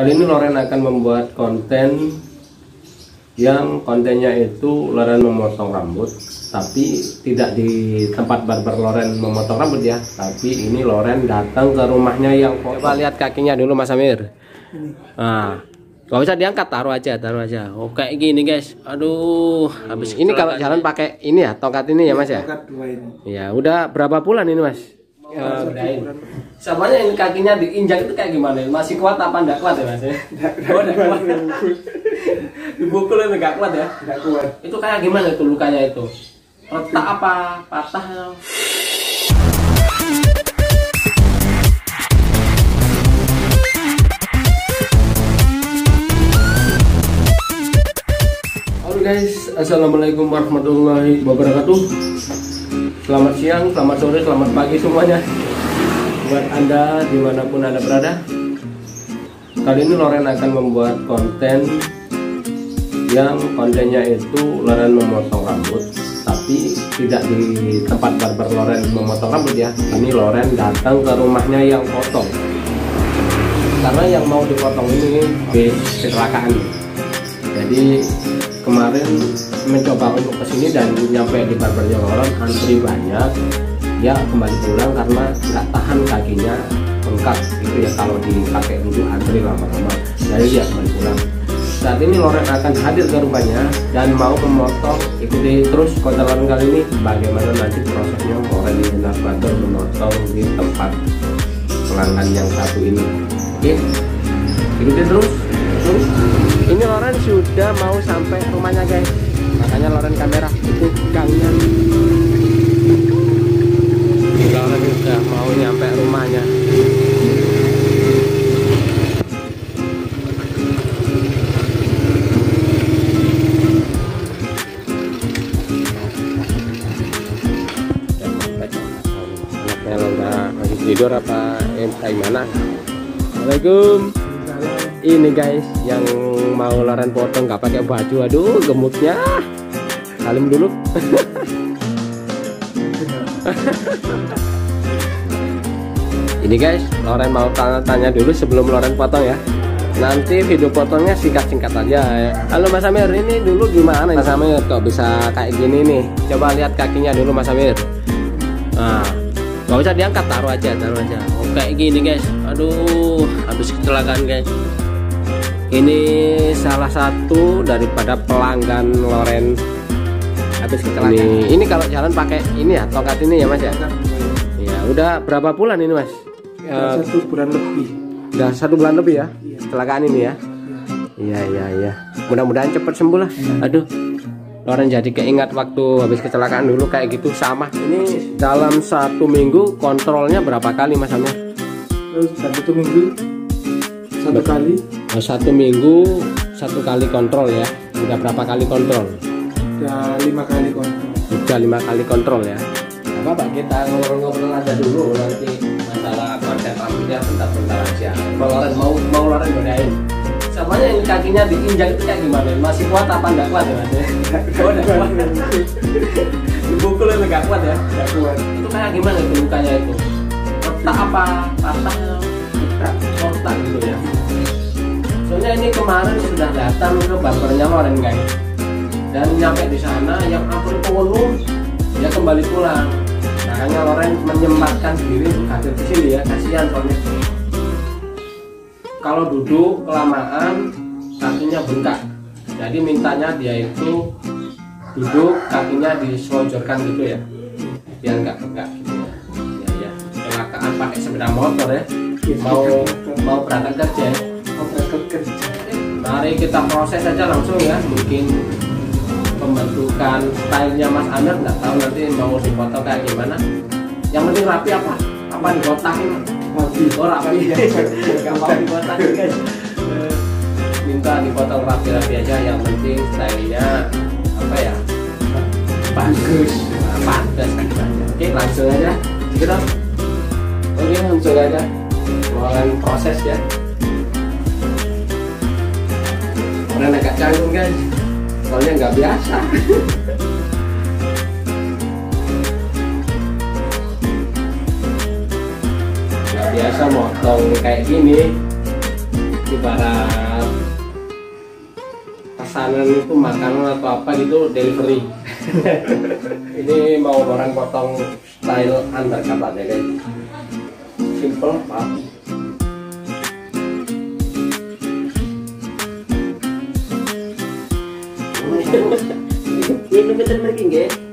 Kali ini Loren akan membuat konten yang kontennya itu Loren memotong rambut tapi tidak di tempat barber Loren memotong rambut ya tapi ini Loren datang ke rumahnya yang coba lihat kakinya dulu Mas Amir nah Gak usah diangkat, taruh aja, taruh aja. Oh kayak gini guys. Aduh, habis ini kalau jalan pakai ini ya, tongkat ini ya Mas ya. Tongkat dua ini. Ya, udah berapa bulan ini Mas? Ya, udahin. Semuanya ini kakinya diinjak itu kayak gimana? Masih kuat apa enggak kuat ya Mas? ya? Oh, enggak kuat. Dibukul itu enggak kuat ya? Tidak kuat. Itu kayak gimana itu lukanya itu? Retak apa? Patah? Halo guys, assalamualaikum warahmatullahi wabarakatuh. Selamat siang, selamat sore, selamat pagi semuanya. Buat anda di mana pun anda berada. Kali ini Loren akan membuat konten yang kontennya itu Loren memotong rambut, tapi tidak di tempat barber Loren memotong rambut ya. Ini Loren datang ke rumahnya yang potong. Karena yang mau dipotong ini kecelakaan jadi kemarin mencoba untuk ke sini dan nyampe di barbernya Loren antri banyak. Ya kembali pulang karena nggak tahan kakinya bengkak itu ya kalau dipakai duduk antri lama-lama. Jadi dia kembali pulang. Saat ini Loren akan hadir ke rumahnya dan mau memotong ikuti terus konten kali ini. Bagaimana nanti prosesnya Loren Dinar Barber memotong di tempat pelanggan yang satu ini? Oke ikuti terus terus ini Loren sudah mau sampai rumahnya guys. Makanya Loren kamera itu gangnya Loren sudah mau nyampe rumahnya. Laura tidur apa eh, kayak mana Assalamualaikum ini guys yang mau Loren potong nggak pakai baju. Aduh gemuknya salim dulu. Ini guys Loren mau tanya-tanya dulu sebelum Loren potong ya. Nanti video potongnya singkat-singkat aja. Ya. halo Mas Amir. Ini dulu gimana Mas Amir kok bisa kayak gini nih? Coba lihat kakinya dulu Mas Amir. Nah nggak usah diangkat taruh aja taruh aja. Kayak gini guys aduh habis kecelakaan guys. Ini salah satu daripada pelanggan Loren. Habis kecelakaan. Ini, ini kalau jalan pakai ini ya tongkat ini ya mas ya? Ya udah berapa bulan ini mas? Ada Eh, satu bulan lebih. udah satu bulan lebih ya? Iya. kecelakaan ini ya? Iya iya iya. Mudah-mudahan cepet sembuh lah. Aduh Loren jadi keingat waktu habis kecelakaan dulu kayak gitu sama. Ini dalam satu minggu kontrolnya berapa kali mas Amir Terus satu minggu satu kali. Oh, satu minggu satu kali kontrol ya? Udah berapa kali kontrol? Ya lima kali kontrol. udah lima kali kontrol ya? Apa pak kita ngobrol-ngobrol aja dulu nanti masalah konten rambutnya bentar-bentar aja. Mau Loren mau mau Loren godain semuanya ini kakinya diinjak itu kayak gimana? Masih kuat apa enggak kuat ya mas? Oh enggak kuat? Dibukul itu enggak kuat ya? Tidak kuat. itu kayak gimana itu lukanya itu retak apa? Patah. Retak gitu ya. Soalnya ini kemarin sudah datang ke barbernya Loren guys. Dan nyampe di sana yang ampun penuh dia kembali pulang. Makanya Loren menyempatkan diri untuk hadir ke sini ya. Kasihan soalnya. Kalau duduk kelamaan kakinya bengkak. Jadi mintanya dia itu duduk kakinya diselonjorkan gitu ya. Biar nggak bengkak pakai sepeda motor ya. Mau mau berangkat kerja ya? Mau berangkat kerja. Mari kita proses aja langsung ya. Mungkin pembentukan stylenya Mas Amir nggak tahu nanti mau dipotong kayak gimana. Yang penting rapi apa? Apa dibotakin? Rapi. oh rapi. Nggak mau dibotakin guys. Eh, minta dipotong rapi-rapi aja. Yang penting stylenya apa ya? Bagus. Pantas gitu aja oke langsung aja. Kita oke langsung aja ruangan proses ya. Orang agak canggung guys. Soalnya nggak biasa. Nggak biasa motong kayak gini. Ibarat pesanan itu makanan atau apa gitu delivery. Ini mau orang potong style undercut aja guys simple rapi Ini betul lagi nggak?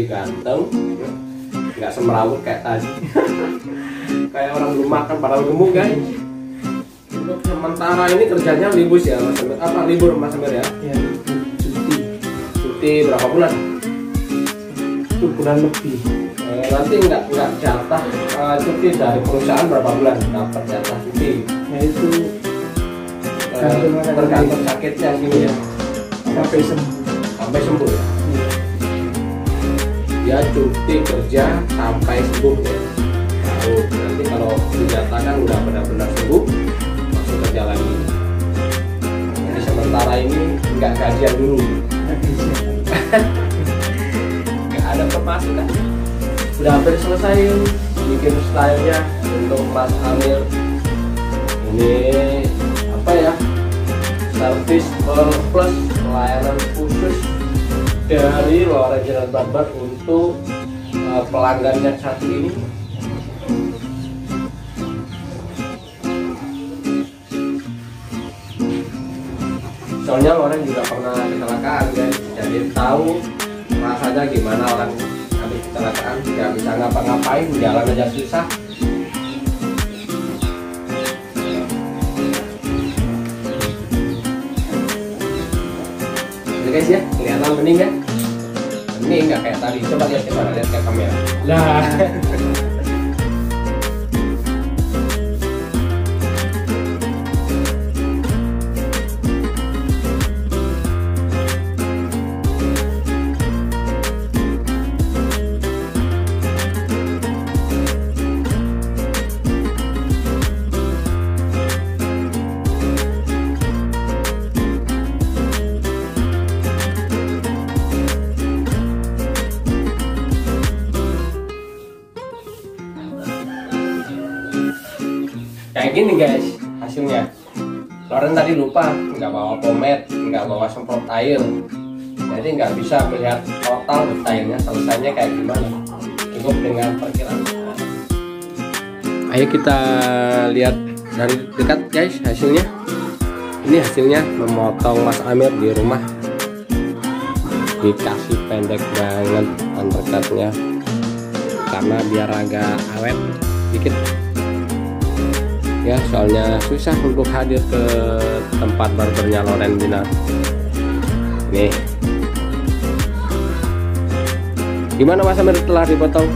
Jadi ganteng nggak semerawut kayak tadi. Kayak orang belum makan padahal gemuk guys untuk sementara ini kerjanya libur ya mas Amir apa libur mas Amir ya? Ya, cuti. cuti berapa bulan? Itu bulan lebih. Eh, nanti nggak nggak jatah. Eh, cuti dari perusahaan berapa bulan dapat jatah cuti? Ya itu Eh, tergantung sakitnya sini ya. Sampai sembuh. sampai sembuh ya. Dia cuti kerja sampai sembuh ya. Tahu nanti kalau dinyatakan udah benar-benar sembuh masuk kerja lagi. Jadi sementara ini nggak gajian dulu. Nggak ada pemasukan. Udah hampir selesai bikin stylenya untuk Mas Amir ini apa ya service plus pelayanan khusus dari Loren Jalan Barbar untuk uh, pelanggan yang satu ini. Soalnya Loren juga pernah kecelakaan guys. Jadi tahu rasanya gimana orang habis kecelakaan nggak bisa ngapa-ngapain jalan aja susah guys ya kelihatan bening kan bening nggak kayak tadi. Coba lihat coba lihat ke kamera. Lah, kayak gini guys hasilnya. Loren tadi lupa nggak bawa pomade nggak bawa semprot air. Jadi nggak bisa melihat total detailnya selesainya kayak gimana. Cukup dengan perkiraan. Ayo kita lihat dari dekat guys hasilnya. Ini hasilnya memotong Mas Amir di rumah. Dikasih pendek banget undercutnya. Karena biar agak awet dikit ya soalnya susah untuk hadir ke tempat barbernya Loren Dinar nih. Gimana Mas Amir setelah dipotong?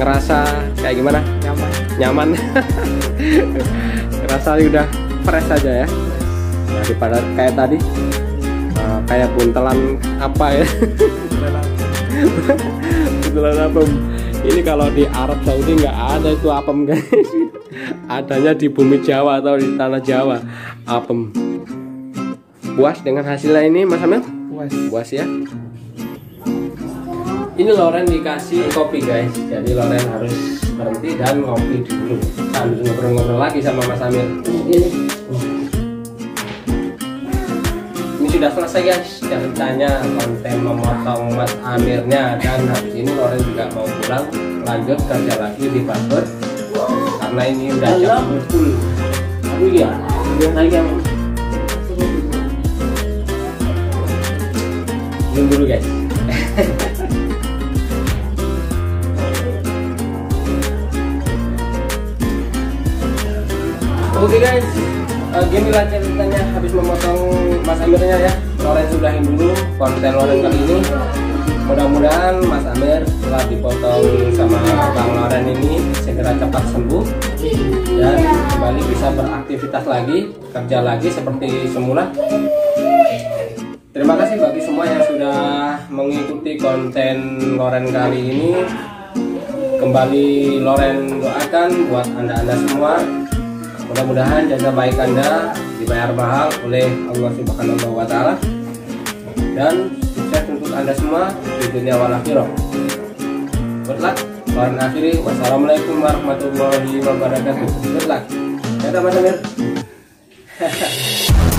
Ngerasa kayak gimana? Nyaman. nyaman. Ngerasa udah fresh aja ya? Daripada kayak tadi. Eh, kayak buntelan apa ya? Buntelan. Apem ini kalau di Arab Saudi nggak ada itu apem guys. Adanya di bumi Jawa atau di tanah Jawa apem. Puas dengan hasilnya ini Mas Amel? Puas. puas ya? Ini Loren dikasih kopi guys. Jadi Loren harus berhenti dan ngopi dulu. Sambil ngobrol-ngobrol lagi sama Mas Amir ini sudah selesai guys. Ceritanya konten memotong Mas Amirnya. Dan habis ini Loren juga mau pulang. Lanjut kerja lagi di barber karena ini udah jam full Aku ya, lagi yang minum dulu guys. Oke guys, uh, gini lah ceritanya habis memotong Mas Amirnya ya. Loren sudahin dulu konten Loren kali ini. Mudah-mudahan Mas Amir setelah dipotong sama Bang Loren ini segera cepat sembuh dan kembali bisa beraktivitas lagi, kerja lagi seperti semula. Terima kasih bagi semua yang sudah mengikuti konten Loren kali ini. Kembali Loren doakan buat anda-anda semua Mudah-mudahan jasa baik Anda dibayar mahal oleh Allah Subhanahu wa taala dan sukses untuk Anda semua di dunia wal akhirah. Good. Warna akhiri. Wassalamualaikum warahmatullahi wabarakatuh. Good luck. Mas Amir.